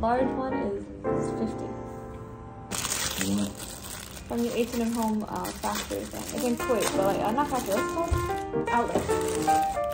large one is 50. you want- From the H&M Home uh, factory thing. It's Kuwait, but like, uh, not factory, what's called? Outlet.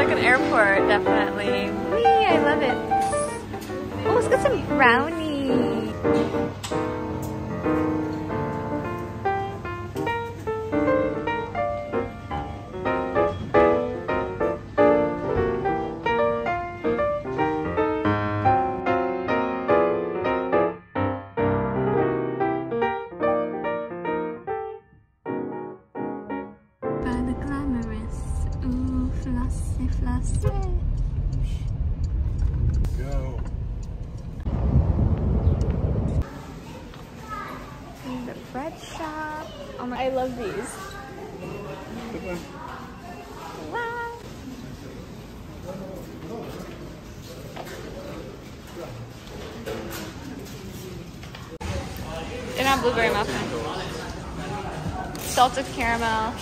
Like an airport, definitely. Whee, I love it. Oh, let's get some brownie. Flossy, flossy. Go. The bread shop. Oh my, I love these. They're not blueberry muffin. Salted caramel.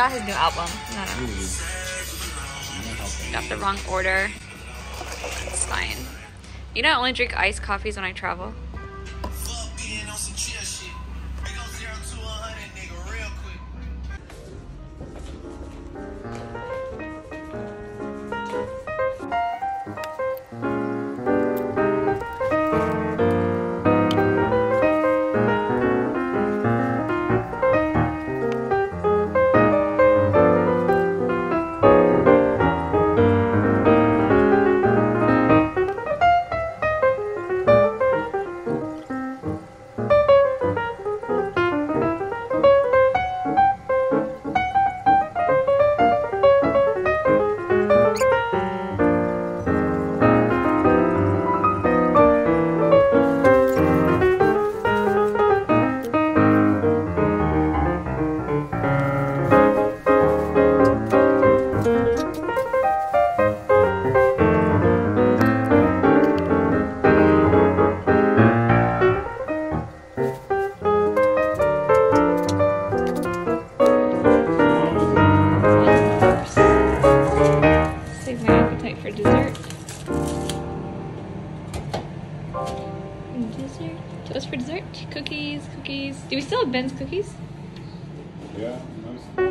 Not his new album. No, no. Got the wrong order. It's fine. You know, I only drink iced coffees when I travel. Ben's cookies? Yeah, most.